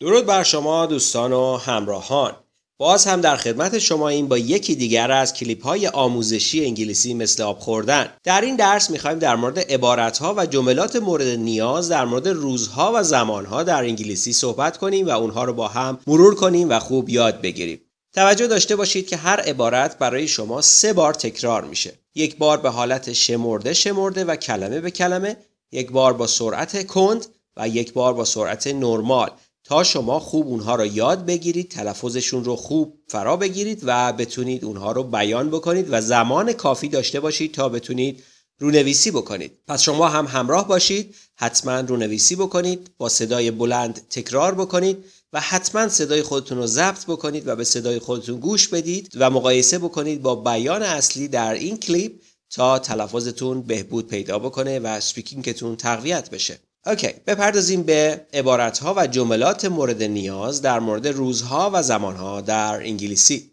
درود بر شما دوستان و همراهان. باز هم در خدمت شما این با یکی دیگر از کلیپ های آموزشی انگلیسی مثل آب خوردن. در این درس می‌خوایم در مورد عبارت ها و جملات مورد نیاز در مورد روزها و زمانها در انگلیسی صحبت کنیم و اونها رو با هم مرور کنیم و خوب یاد بگیریم. توجه داشته باشید که هر عبارت برای شما سه بار تکرار میشه. یک بار به حالت شمرده شمرده و کلمه به کلمه یک بار با سرعت کند و یک بار با سرعت نرمال. تا شما خوب اونها رو یاد بگیرید تلفظشون رو خوب فرا بگیرید و بتونید اونها رو بیان بکنید و زمان کافی داشته باشید تا بتونید رونویسی بکنید. پس شما هم همراه باشید حتما رونویسی بکنید با صدای بلند تکرار بکنید و حتما صدای خودتون رو ضبط بکنید و به صدای خودتون گوش بدید و مقایسه بکنید با بیان اصلی در این کلیپ تا تلفظتون بهبود پیدا بکنه و speaking تون تقویت بشه. OK بپردازیم به عبارت ها و جملات مورد نیاز در مورد روزها و زمانها در انگلیسی.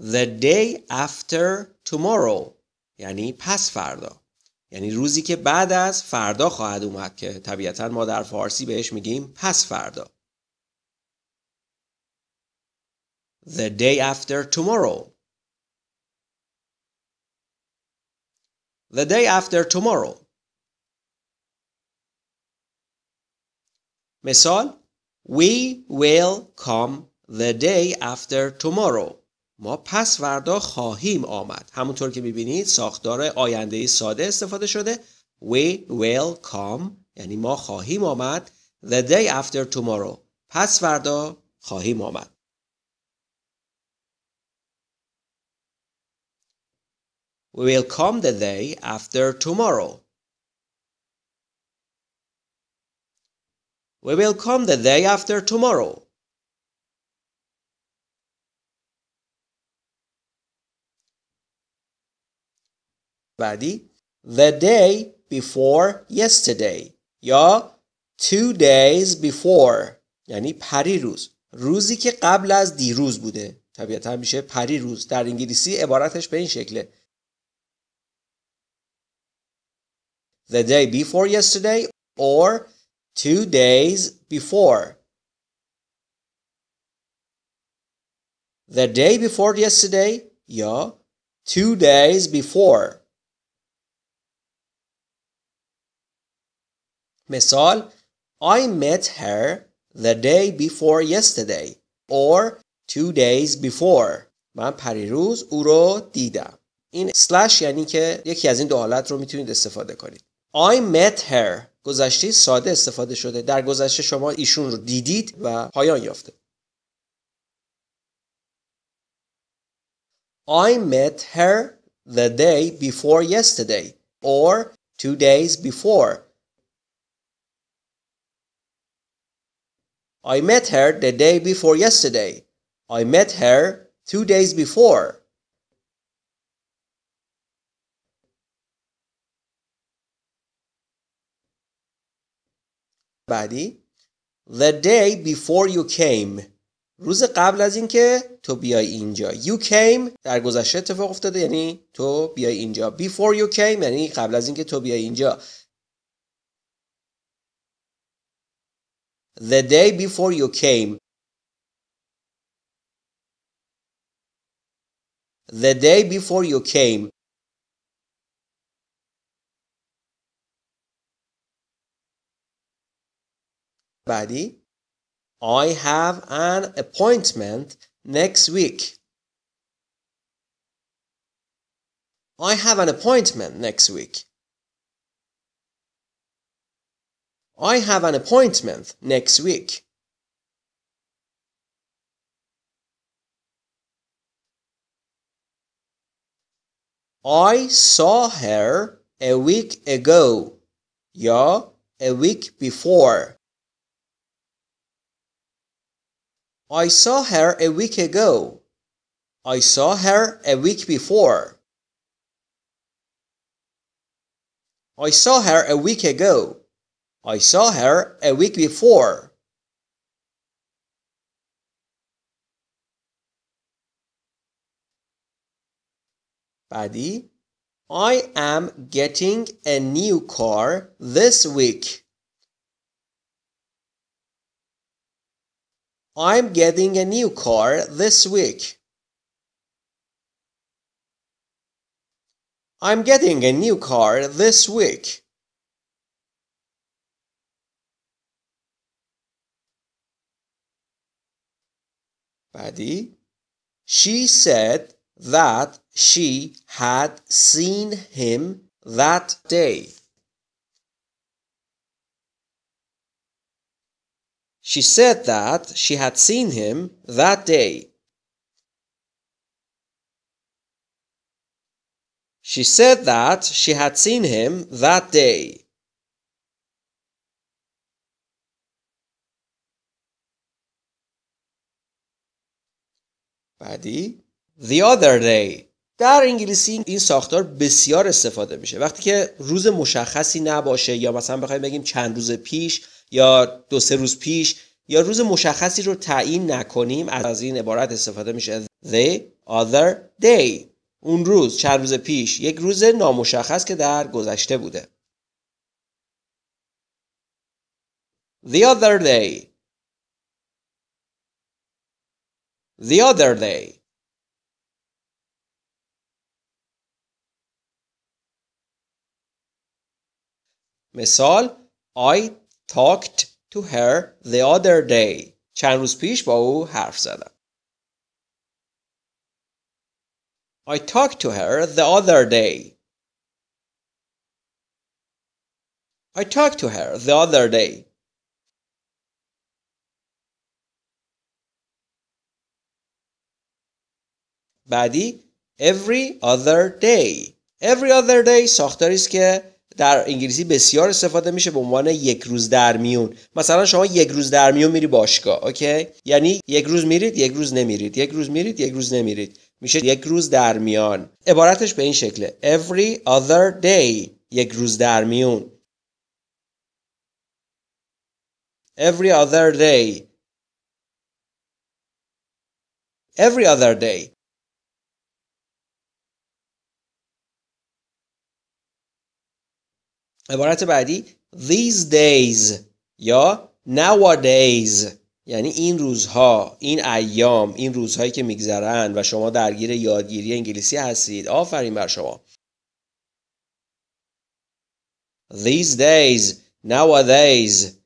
The day after tomorrow یعنی پس فردا. یعنی روزی که بعد از فردا خواهد اومد که طبیعتا ما در فارسی بهش میگیم پس فردا. The day after tomorrow. The day after tomorrow. مثال We will come the day after tomorrow. ما پس فردا خواهیم آمد. همونطور که می‌بینید ساختار آینده ساده استفاده شده. We will come یعنی ما خواهیم آمد the day after tomorrow. پس فردا خواهیم آمد. We will come the day after tomorrow. We will come the day after tomorrow. بعدی The day before yesterday یا two days before یعنی پریروز روزی که قبل از دیروز بوده طبیعتا میشه پریروز در انگلیسی عبارتش به این شکله the day before yesterday or two days before. The day before yesterday یا two days before. مثال I met her the day before yesterday or two days before. من پریروز او رو دیدم. این slash یعنی که یکی از این دو حالت رو میتونید استفاده کنید. I met her گذشته ساده استفاده شده در گذشته شما ایشون رو دیدید و پایان یافته I met her the day before yesterday or two days before I met her the day before yesterday I met her two days before بعدی The day before you came. روز قبل از اینکه تو بیای اینجا. You came در گذشته اتفاق افتاده یعنی تو بیای اینجا. Before you came یعنی قبل از اینکه تو بیای اینجا. The day before you came. The day before you came. بعدی I have an appointment next week. I have an appointment next week. I have an appointment next week. I saw her a week ago. Yeah, a week before. I saw her a week ago. I saw her a week before. I saw her a week ago. I saw her a week before. بعدی I am getting a new car this week. I'm getting a new car this week. I'm getting a new car this week. بعدی She said that she had seen him that day. She said that she had seen him that day. She said that she had seen him that day. بعدی The other day در انگلیسی این ساختار بسیار استفاده میشه وقتی که روز مشخصی نباشه یا مثلا بخوایم بگیم چند روز پیش یا دو سه روز پیش یا روز مشخصی رو تعیین نکنیم از این عبارت استفاده میشه the other day. اون روز چند روز پیش یک روز نامشخص که در گذشته بوده. The other day. The other day. مثال I talked to her the other day چند روز پیش با او حرف زدم I talked to her the other day I talked to her the other day بعدی every other day every other day ساختاری است که در انگلیسی بسیار استفاده میشه به عنوان یک روز در میون. مثلا شما یک روز در میون میری باشگاه اوکی؟ یعنی یک روز میرید یک روز نمیرید. یک روز میرید یک روز نمیرید. میشه یک روز در میان. عبارتش به این شکله. Every other day یک روز در میون. Every other day. Every other day. عبارت بعدی these days یا nowadays. یعنی این روزها این ایام این روزهایی که میگذرند و شما درگیر یادگیری انگلیسی هستید. آفرین بر شما. these days nowadays.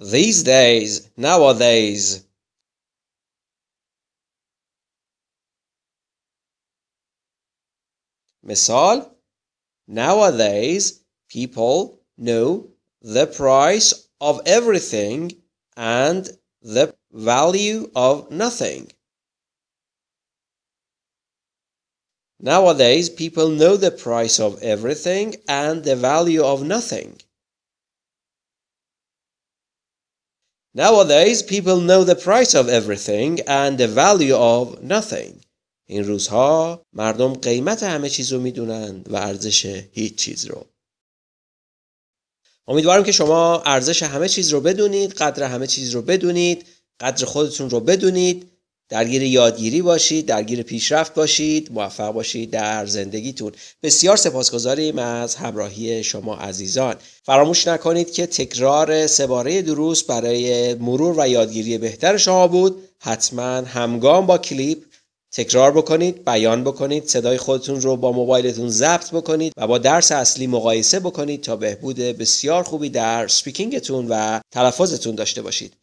these days nowadays. Misal, nowadays people know the price of everything and the value of nothing. Nowadays people know the price of everything and the value of nothing. Nowadays people know the price of everything and the value of nothing. این روزها مردم قیمت همه چیز رو می‌دونند و ارزش هیچ چیز رو. امیدوارم که شما ارزش همه چیز رو بدونید قدر همه چیز رو بدونید قدر خودتون رو بدونید درگیر یادگیری باشید درگیر پیشرفت باشید موفق باشید در زندگیتون. بسیار سپاسگزاریم از همراهی شما عزیزان. فراموش نکنید که تکرار سباره دروس برای مرور و یادگیری بهتر شما بود. حتما همگام با کلیپ تکرار بکنید بیان بکنید صدای خودتون رو با موبایلتون ضبط بکنید و با درس اصلی مقایسه بکنید تا بهبود بسیار خوبی در سپیکینگتون و تلفظتون داشته باشید.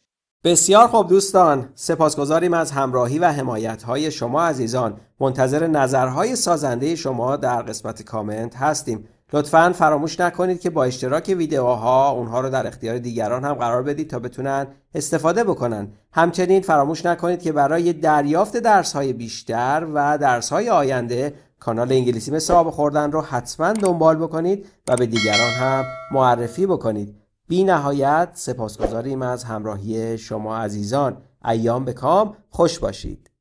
بسیار خوب دوستان سپاسگزاریم از همراهی و حمایت های شما عزیزان. منتظر نظرهای سازنده شما در قسمت کامنت هستیم. لطفا فراموش نکنید که با اشتراک ویدیوها اونها رو در اختیار دیگران هم قرار بدید تا بتونن استفاده بکنن. همچنین فراموش نکنید که برای دریافت درس های بیشتر و درس های آینده کانال انگلیسی آب خوردن رو حتما دنبال بکنید و به دیگران هم معرفی بکنید. بی نهایت سپاسگزاریم از همراهی شما عزیزان. ایام به کام. خوش باشید.